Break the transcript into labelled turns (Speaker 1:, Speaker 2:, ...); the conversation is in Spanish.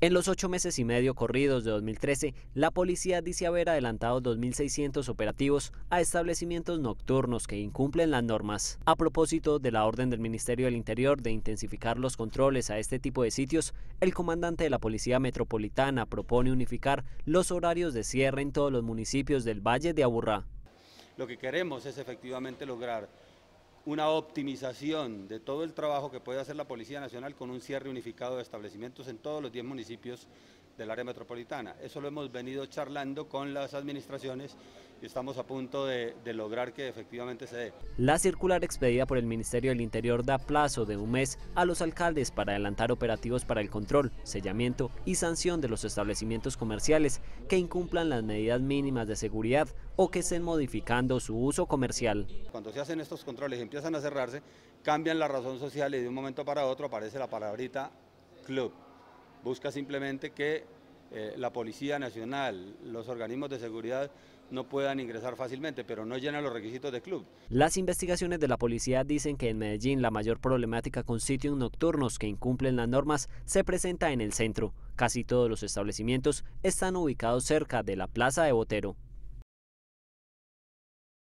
Speaker 1: En los ocho meses y medio corridos de 2013, la policía dice haber adelantado 2.600 operativos a establecimientos nocturnos que incumplen las normas. A propósito de la orden del Ministerio del Interior de intensificar los controles a este tipo de sitios, el comandante de la Policía Metropolitana propone unificar los horarios de cierre en todos los municipios del Valle de Aburrá.
Speaker 2: Lo que queremos es efectivamente lograr una optimización de todo el trabajo que puede hacer la Policía Nacional con un cierre unificado de establecimientos en todos los 10 municipios del área metropolitana. Eso lo hemos venido charlando con las administraciones y estamos a punto de, de, lograr que efectivamente se dé.
Speaker 1: La circular expedida por el Ministerio del Interior da plazo de un mes a los alcaldes para adelantar operativos para el control, sellamiento y sanción de los establecimientos comerciales que incumplan las medidas mínimas de seguridad o que estén modificando su uso comercial.
Speaker 2: Cuando se hacen estos controles y empiezan a cerrarse, cambian la razón social y de un momento para otro aparece la palabrita club. Busca simplemente que eh, la Policía Nacional, los organismos de seguridad no puedan ingresar fácilmente, pero no llenan los requisitos de club.
Speaker 1: Las investigaciones de la policía dicen que en Medellín la mayor problemática con sitios nocturnos que incumplen las normas se presenta en el centro. Casi todos los establecimientos están ubicados cerca de la Plaza de Botero.